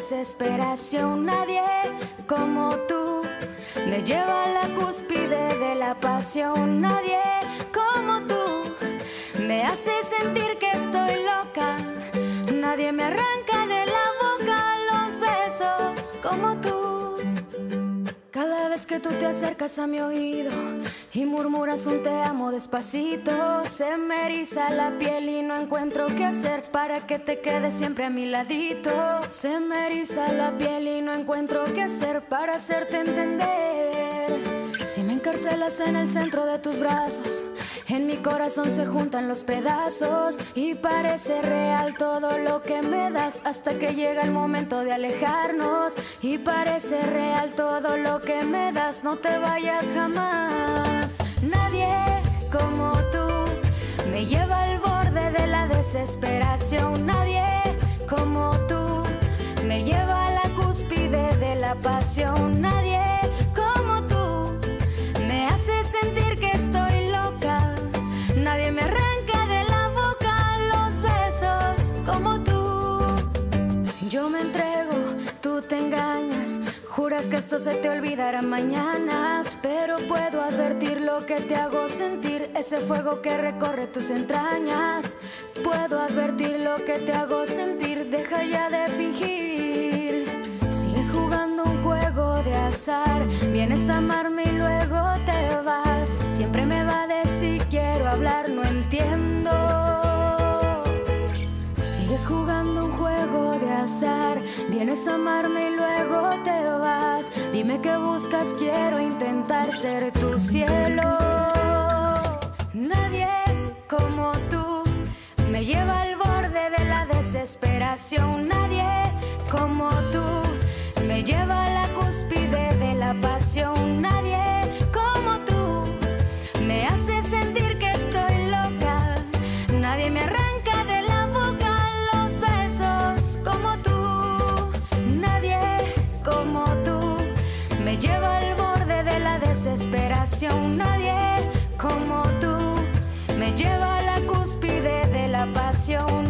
desesperación. Nadie como tú me lleva a la cúspide de la pasión. Nadie como tú me hace sentir que estoy loca. Nadie me arranca Que tú te acercas a mi oído y murmuras un te amo despacito, se me eriza la piel y no encuentro qué hacer para que te quedes siempre a mi ladito. Se me eriza la piel y no encuentro qué hacer para hacerte entender. Si me encarcelas en el centro de tus brazos, en mi corazón se juntan los pedazos y parece real todo lo que me das hasta que llega el momento de alejarnos. Y parece real todo lo que me das, no te vayas jamás. Nadie como tú me lleva al borde de la desesperación. Nadie como tú me lleva a la cúspide de la pasión. Que esto se te olvidará mañana, pero puedo advertir lo que te hago sentir, ese fuego que recorre tus entrañas. Puedo advertir lo que te hago sentir, deja ya de fingir. Sigues jugando un juego de azar, vienes a amarme y luego te vas. Siempre me va de si quiero vienes a amarme y luego te vas. Dime qué buscas, quiero intentar ser tu cielo. Nadie como tú me lleva al borde de la desesperación. Nadie como tú me lleva a la cúspide nadie como tú me lleva a la cúspide de la pasión.